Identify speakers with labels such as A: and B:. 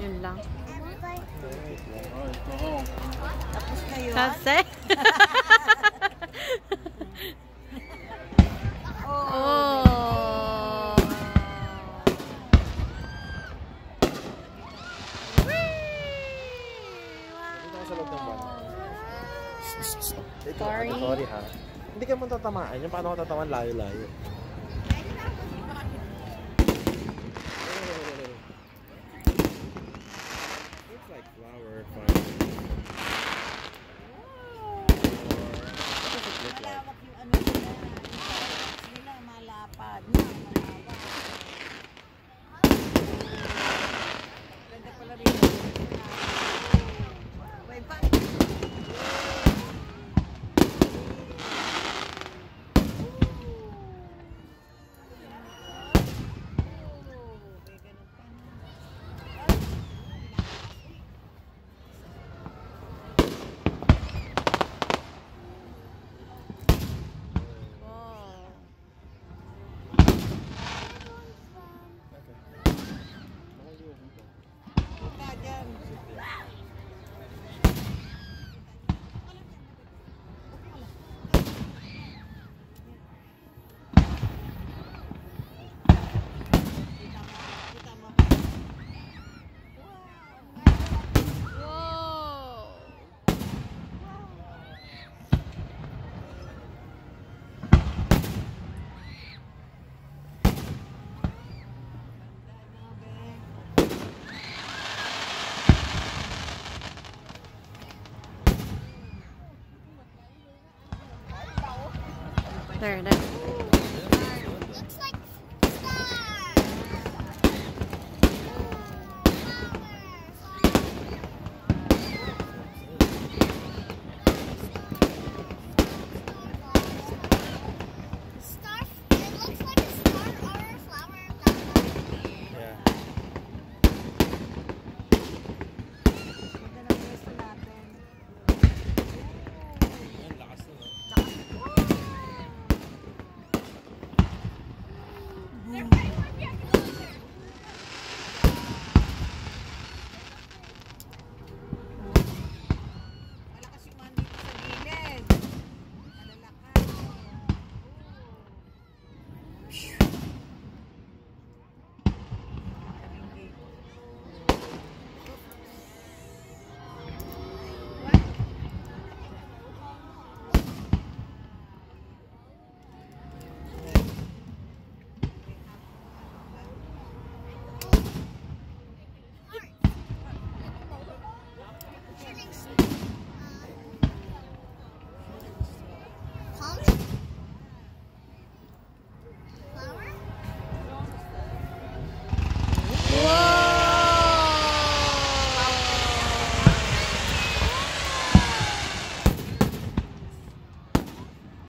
A: Yun
B: lang. Tapos na. That's it. oh.
C: sorry.
B: sorry ha. Hindi ka mo tatamaan. Yung paano ko tatamaan layo-layo. There it
C: is.